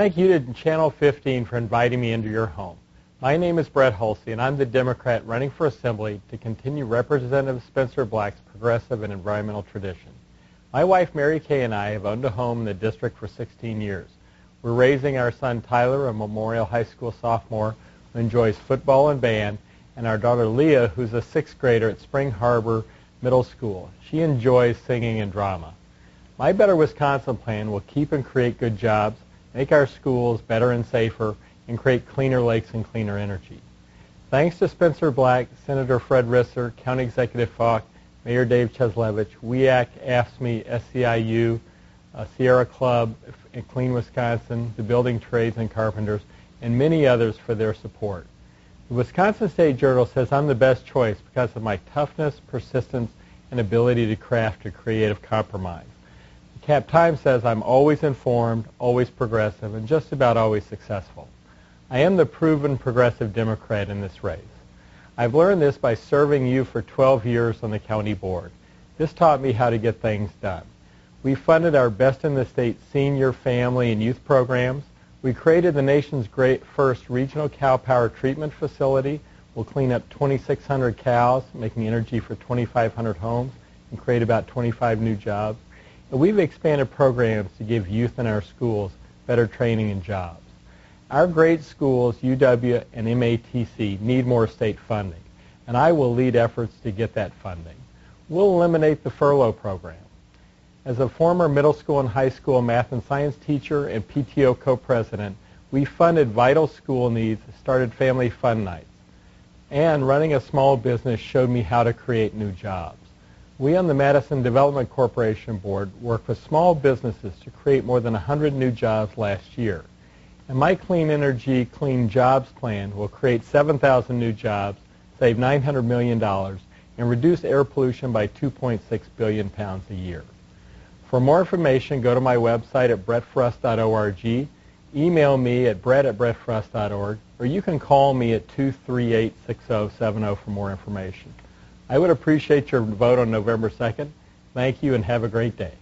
Thank you to Channel 15 for inviting me into your home. My name is Brett Hulsey, and I'm the Democrat running for Assembly to continue Representative Spencer Black's progressive and environmental tradition. My wife Mary Kay and I have owned a home in the district for 16 years. We're raising our son Tyler, a Memorial High School sophomore who enjoys football and band, and our daughter Leah, who's a sixth grader at Spring Harbor Middle School. She enjoys singing and drama. My Better Wisconsin plan will keep and create good jobs, make our schools better and safer, and create cleaner lakes and cleaner energy. Thanks to Spencer Black, Senator Fred Risser, County Executive Falk, Mayor Dave Cieslewicz, WEAC, AFSCME, SEIU, uh, Sierra Club, and Clean Wisconsin, the Building Trades and Carpenters, and many others for their support. The Wisconsin State Journal says I'm the best choice because of my toughness, persistence, and ability to craft a creative compromise. Cap Times says I'm always informed, always progressive, and just about always successful. I am the proven progressive Democrat in this race. I've learned this by serving you for 12 years on the county board. This taught me how to get things done. We funded our best in the state senior, family, and youth programs. We created the nation's great first regional cow power treatment facility. We'll clean up 2,600 cows, making energy for 2,500 homes, and create about 25 new jobs. We've expanded programs to give youth in our schools better training and jobs. Our great schools, UW and MATC, need more state funding, and I will lead efforts to get that funding. We'll eliminate the furlough program. As a former middle school and high school math and science teacher and PTO co-president, we funded vital school needs, started family fun nights, and running a small business showed me how to create new jobs. We on the Madison Development Corporation Board worked with small businesses to create more than 100 new jobs last year. And my Clean Energy Clean Jobs Plan will create 7,000 new jobs, save $900 million, and reduce air pollution by 2.6 billion pounds a year. For more information, go to my website at brettfrust.org, email me at brett at brettfrost.org, or you can call me at 238-6070 for more information. I would appreciate your vote on November 2nd. Thank you and have a great day.